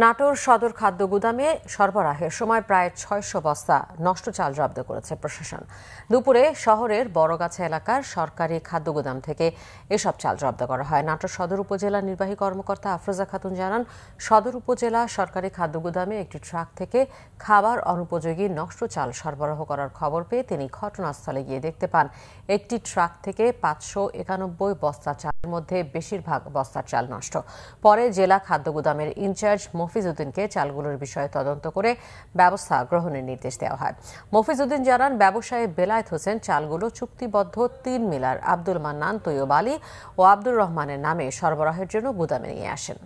নাটোর সদর খাদ্য গুদামে সরবরাহের সময় প্রায় ছয়শো বস্তা নষ্ট চাল জব্দ করেছে প্রশাসন। দুপুরে শহরের বড়গাছা এলাকার সরকারি খাদ্য গুদাম থেকে এসব চাল জব্দ করা হয়। নাটোর সদর উপজেলা নির্বাহী কর্মকর্তা আফরোজা খাতুন জানান, সদর উপজেলা সরকারি খাদ্য গুদামে একটি ট্রাক থেকে খাবার অনুপযোগী নষ্ট চাল সরবরাহ করার খবর পেয়ে তিনি ঘটনাস্থলে গিয়ে দেখতে পান, একটি ট্রাক থেকে পাঁচশো একানব্বই বস্তা চালের মধ্যে বেশিরভাগ বস্তার চাল নষ্ট। পরে জেলা খাদ্য গুদামের ইনচার্জ মফিজউদ্দিনকে চালগুলোর বিষয়ে তদন্ত করে ব্যবস্থা গ্রহণের নির্দেশ দেওয়া হয়। মফিজউদ্দিন জানান, ব্যবসায়ী বেলায়েত হোসেন চালগুলো চুক্তিবদ্ধ তিন মিলার আব্দুল মান্নান, তৈয়ব আলী ও আব্দুর রহমানের নামে সরবরাহের জন্য গুদামে নিয়ে আসেন।